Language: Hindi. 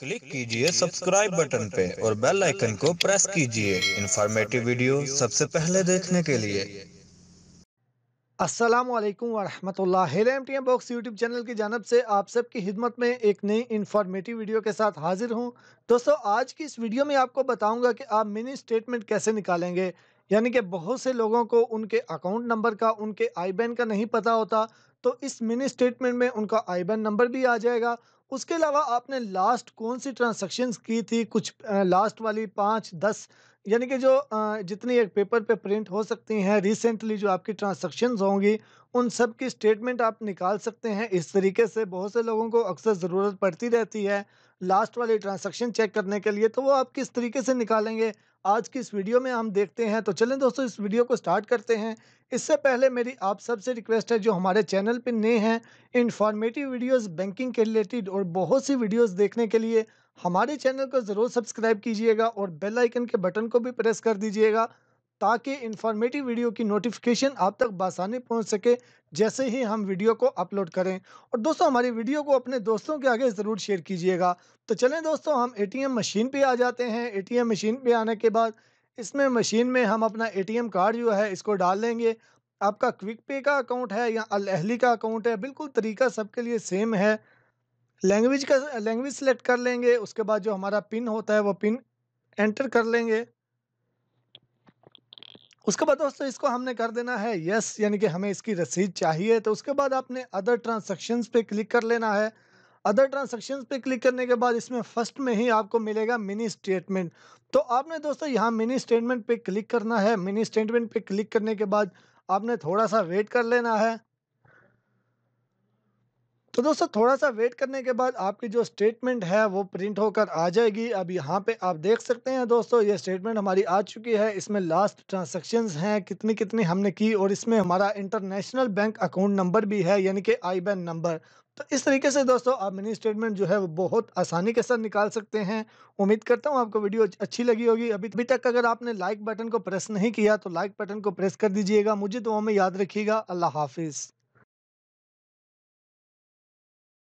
क्लिक कीजिए सब्सक्राइब बटन पे और बेल आइकन को प्रेस कीजिए इंफॉर्मेटिव वीडियो सबसे पहले देखने के लिए। असलम वरहमतुल्लाह एम बॉक्स यूट्यूब चैनल की जानब से आप सबकी खिदमत में एक नई इन्फॉर्मेटिव वीडियो के साथ हाजिर हूँ। दोस्तों, आज की इस वीडियो में आपको बताऊँगा कि आप मिनी स्टेटमेंट कैसे निकालेंगे। यानी कि बहुत से लोगों को उनके अकाउंट नंबर का, उनके आई का नहीं पता होता तो इस मिनी स्टेटमेंट में उनका आई नंबर भी आ जाएगा उसके अलावा आपने लास्ट कौन सी ट्रांजेक्शन्स की थी? कुछ लास्ट वाली पाँच दस यानी कि जो जितनी एक पेपर पे प्रिंट हो सकती हैं रिसेंटली जो आपकी ट्रांजेक्शन्स होंगी, उन सब की स्टेटमेंट आप निकाल सकते हैं। इस तरीके से बहुत से लोगों को अक्सर ज़रूरत पड़ती रहती है लास्ट वाली ट्रांजेक्शन चेक करने के लिए तो वो आप किस तरीके से निकालेंगे? आज की इस वीडियो में हम देखते हैं। तो चलें दोस्तों, इस वीडियो को स्टार्ट करते हैं। इससे पहले मेरी आप सबसे रिक्वेस्ट है, जो हमारे चैनल पर नए हैं इन्फॉर्मेटिव वीडियोस बैंकिंग के रिलेटेड और बहुत सी वीडियोस देखने के लिए हमारे चैनल को ज़रूर सब्सक्राइब कीजिएगा और बेल आइकन के बटन को भी प्रेस कर दीजिएगा ताकि इन्फॉर्मेटिव वीडियो की नोटिफिकेशन आप तक बासानी पहुँच सके, जैसे ही हम वीडियो को अपलोड करें। और दोस्तों, हमारी वीडियो को अपने दोस्तों के आगे ज़रूर शेयर कीजिएगा। तो चलें दोस्तों, हम एटीएम मशीन पे आ जाते हैं। एटीएम मशीन पे आने के बाद इसमें मशीन में हम अपना एटीएम कार्ड जो है, इसको डाल लेंगे। आपका क्विक पे का अकाउंट है या अल का अकाउंट है, बिल्कुल तरीका सबके लिए सेम है। लैंग्वेज का, लैंग्वेज सेलेक्ट कर लेंगे, उसके बाद जो हमारा पिन होता है, वो पिन एंटर कर लेंगे। उसके बाद दोस्तों, इसको हमने कर देना है यस यानी कि हमें इसकी रसीद चाहिए। तो उसके बाद आपने अदर ट्रांसैक्शंस पे क्लिक कर लेना है। अदर ट्रांसैक्शंस पे क्लिक करने के बाद इसमें फ़र्स्ट में ही आपको मिलेगा मिनी स्टेटमेंट तो आपने दोस्तों, यहाँ मिनी स्टेटमेंट पे क्लिक करना है। मिनी स्टेटमेंट पे क्लिक करने के बाद आपने थोड़ा सा वेट कर लेना है। तो दोस्तों थोड़ा सा वेट करने के बाद आपकी जो स्टेटमेंट है, वो प्रिंट होकर आ जाएगी। अब यहाँ पे आप देख सकते हैं दोस्तों, ये स्टेटमेंट हमारी आ चुकी है। इसमें लास्ट ट्रांजेक्शन्स हैं कितनी कितनी हमने की और इसमें हमारा इंटरनेशनल बैंक अकाउंट नंबर भी है, यानी कि आई नंबर तो इस तरीके से दोस्तों, आप मिनी स्टेटमेंट जो है, वो बहुत आसानी के साथ निकाल सकते हैं। उम्मीद करता हूँ आपको वीडियो अच्छी लगी होगी। अभी अभी तक अगर आपने लाइक बटन को प्रेस नहीं किया तो लाइक बटन को प्रेस कर दीजिएगा। मुझे तो में याद रखिएगा। अल्लाह हाफिज़।